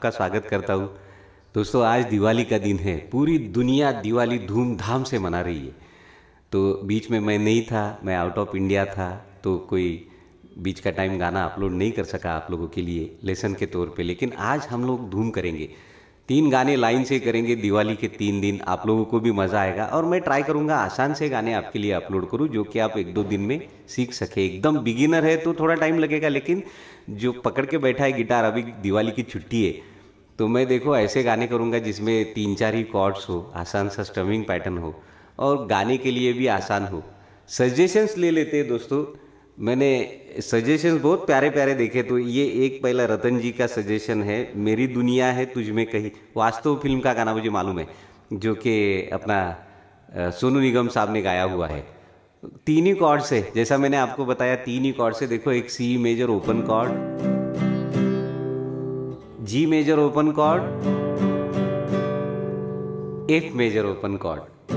आपका स्वागत करता हूँ। दोस्तों, आज दिवाली का दिन है। पूरी दुनिया दिवाली धूमधाम से मना रही है। तो बीच में मैं नहीं था, मैं आउट ऑफ़ इंडिया था तो कोई बीच का टाइम गाना अपलोड नहीं कर सका आप लोगों के लिए लेसन के तौर पे। लेकिन आज हम लोग धूम करेंगे। तीन गाने लाइन से करेंगे दिवाली के तीन दिन। आप लोगों को भी मज़ा आएगा और मैं ट्राई करूँगा, आसान से गाने आपके लिए अपलोड करूँ, जो कि आप एक दो दिन में सीख सके। एकदम बिगिनर है तो थोड़ा टाइम लगेगा, लेकिन जो पकड़ के बैठा है गिटार, अभी दिवाली की छुट्टी है तो मैं देखो, ऐसे गाने करूँगा जिसमें तीन चार ही कॉर्ड्स हो, आसान सा स्टमिंग पैटर्न हो और गाने के लिए भी आसान हो। सजेशंस ले लेते हैं दोस्तों। मैंने सजेशंस बहुत प्यारे प्यारे देखे तो ये एक पहला रतन जी का सजेशन है, मेरी दुनिया है तुझ में कहीं। वास्तव फ़िल्म का गाना मुझे मालूम है, जो कि अपना सोनू निगम साहब ने गाया हुआ है। तीन ही कॉर्ड से जैसा मैंने आपको बताया, तीन ही कॉर्ड से देखो, एक C major open chord G major open chord F major open chord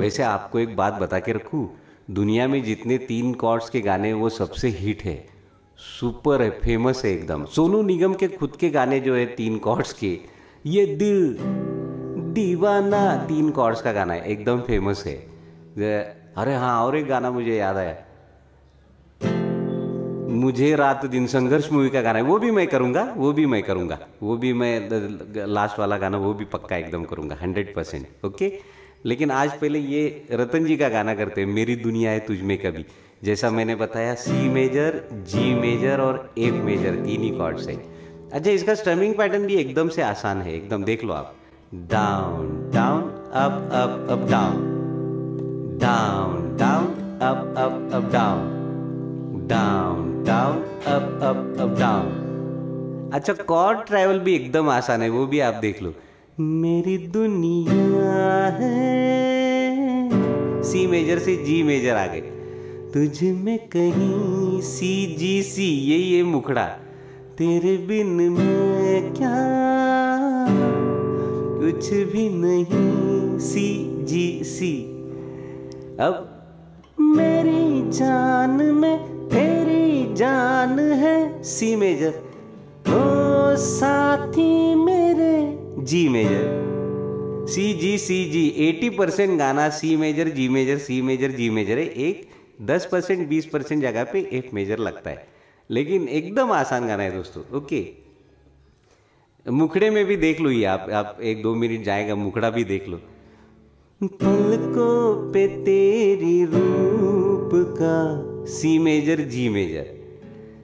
वैसे आपको एक बात बता के रखूँ, दुनिया में जितने तीन कॉर्ड्स के गाने वो सबसे हिट है। सुपर है फ़ेमस है एकदम। सोनू निगम के खुद के गाने जो है, तीन कॉर्ड्स के, ये दिल, दीवाना, तीन कॉर्ड्स का गाना है, एकदम फ़ेमस है। अरे हाँ और एक गाना मुझे याद आया। मुझे रात दिन संघर्ष मूवी का गाना है, वो भी मैं करूँगा, वो भी मैं करूँगा, वो भी मैं लास्ट वाला गाना वो भी पक्का एकदम करूँगा हंड्रेड परसेंट ओके लेकिन आज पहले ये रतन जी का गाना करते हैं, मेरी दुनिया है तुझ में कभी। जैसा मैंने बताया सी मेजर जी मेजर और एफ़ मेजर तीन ही कॉर्ड्स है। अच्छा इसका स्ट्रमिंग पैटर्न भी एकदम से आसान है, एकदम देख लो आप। Down down up up up down down down up up up down down down up up up down अच्छा कॉर्ड ट्रैवल भी एकदम आसान है, वो भी आप देख लो। मेरी दुनिया है। सी मेजर से जी मेजर आ गए। तुझ में कहीं सी जी सी ये ये मुखड़ा। तेरे बिन मैं क्या? कुछ भी नहीं सी जी सी अब मेरी जान में जान है सी मेजर। ओ साथी मेरे, G major. C G C G, eighty percent गाना C major, G major, C major, G major है। एक दस परसेंट, बीस परसेंट जगह पे एफ़ मेजर लगता है। लेकिन एकदम आसान गाना है दोस्तों, ओके। मुखड़े में भी देख लो ये, आप आप एक दो मिनट जाएगा, मुखड़ा भी देख लो। पलकों पे तेरी रूप का सी मेजर, जी मेजर।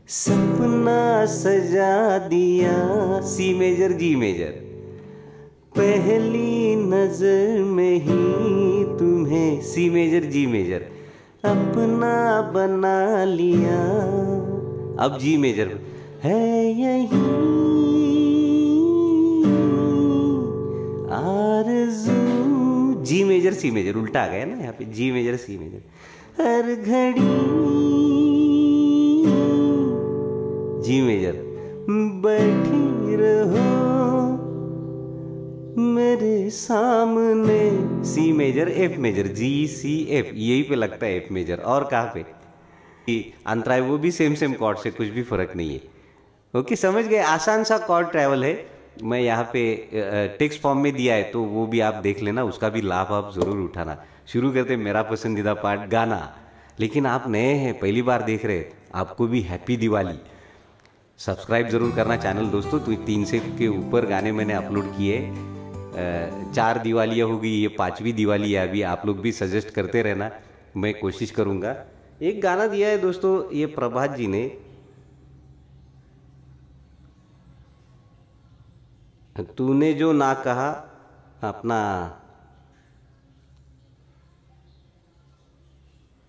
सपना सजा दिया सी मेजर जी मेजर पहली नज़र में ही तुम्हें सी मेजर जी मेजर अपना बना लिया। अब जी मेजर है यही आरज़ू। जी मेजर सी मेजर उल्टा आ गया ना यहाँ पे। जी मेजर सी मेजर हर घड़ी जी मेजर। बैठी रहो। मेरे सामने। C major F major G C F यही पे लगता है एफ़ मेजर और कहाँ पे? अंतराय वो भी सेम सेम कॉर्ड से कुछ भी फ़र्क नहीं है। ओके समझ गए? आसान सा कॉर्ड ट्रैवल है। मैं यहाँ पे टेक्स्ट फॉर्म में दिया है तो वो भी आप देख लेना। उसका भी लाभ आप ज़रूर उठाना। शुरू करते मेरा पसंदीदा पार्ट, गाना। लेकिन आप नए हैं, पहली बार देख रहे आपको भी हैप्पी दिवाली। सब्सक्राइब ज़रूर करना चैनल दोस्तों। तो तीन से के ऊपर गाने मैंने अपलोड किए चार दिवालियाँ होगी ये पांचवी दिवाली है, अभी आप लोग भी सजेस्ट करते रहना। मैं कोशिश करूँगा। एक गाना दिया है दोस्तों, ये प्रभात जी ने। तूने जो ना कहा, अपना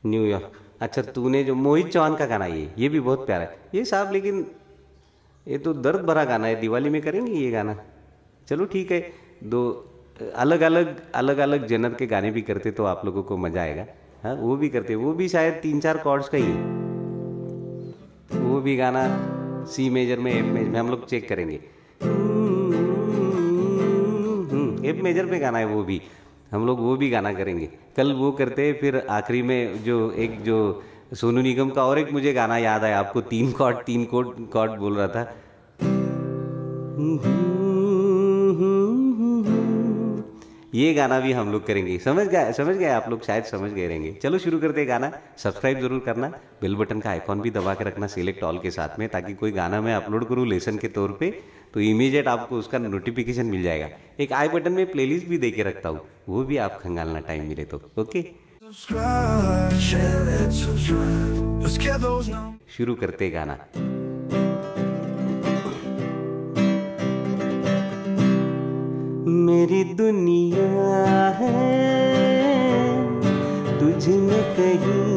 न्यूयॉर्क अच्छा तूने जो मोहित चौहान का गाना, ये ये भी बहुत प्यारा है। ये साहब, लेकिन ये तो दर्द भरा गाना है, दिवाली में करेंगे ये गाना? चलो ठीक है, दो अलग अलग अलग अलग जनर के गाने भी करते तो आप लोगों को मज़ा आएगा। हाँ वो भी करते, वो भी शायद तीन चार कॉर्ड्स का ही है। वो भी गाना सी मेजर में एफ़ मेजर में हम लोग चेक करेंगे। एफ़ मेजर पे गाना है वो भी, हम लोग वो भी गाना करेंगे। कल वो करते, फिर आखिरी में जो एक जो सोनू निगम का और एक मुझे गाना याद आया, आपको तीन कॉर्ड तीन कोड कॉर्ड बोल रहा था। ये गाना भी हम लोग करेंगे। समझ गए समझ गए आप लोग, शायद समझ गए रहेंगे। चलो शुरू करते हैं गाना। सब्सक्राइब ज़रूर करना। बेल बटन का आइकॉन भी दबा के रखना सिलेक्ट ऑल के साथ में, ताकि कोई गाना मैं अपलोड करूँ लेसन के तौर पे तो इमीडिएट आपको उसका नोटिफिकेशन मिल जाएगा। एक आई बटन में प्लेलिस्ट भी दे के रखता हूँ, वो भी आप खंगालना टाइम मिले तो ओके शुरू करते गाना। मेरी दुनिया है तुझ में कहीं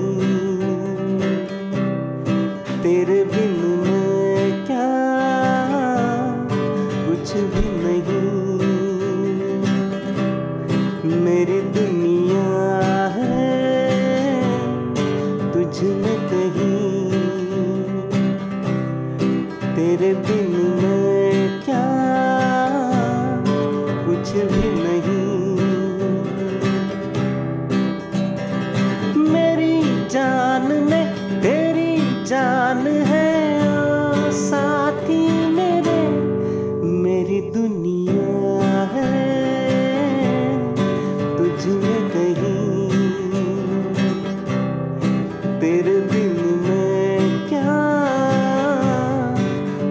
तेरे दिल में क्या?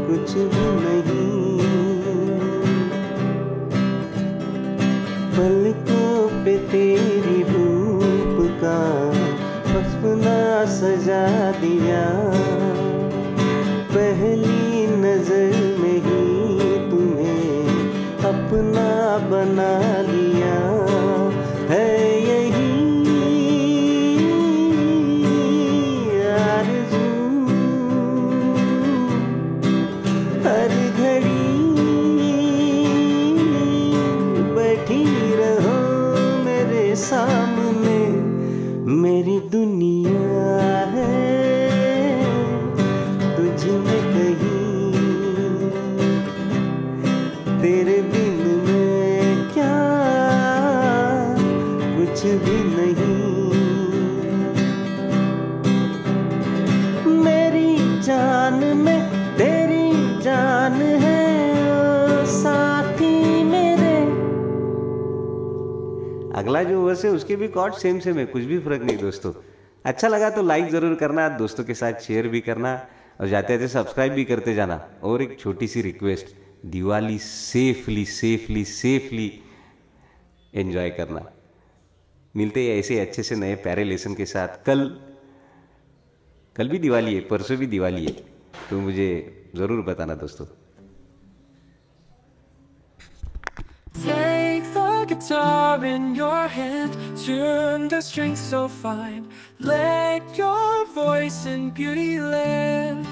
कुछ भी नहीं। पलकों पे तेरी रूप का सपना सजा दिया। पहली नज़र में ही तुम्हें अपना बना में तेरी जान है, साथी मेरे। अगला जो वर्स है उसके भी कॉर्ड सेम सेम है, कुछ भी फ़र्क नहीं दोस्तों। अच्छा लगा तो लाइक ज़रूर करना, दोस्तों के साथ शेयर भी करना, और जाते जाते सब्सक्राइब भी करते जाना। और एक छोटी सी request Diwali safely safely safely enjoy करना। मिलते हैं ऐसे अच्छे से नए प्यारे लेसन के साथ। कल कल भी दिवाली है, परसों भी दिवाली है। तो मुझे ज़रूर बताना दोस्तों Take the guitar in your hand, tune the strings so fine. Let your voice in beauty land.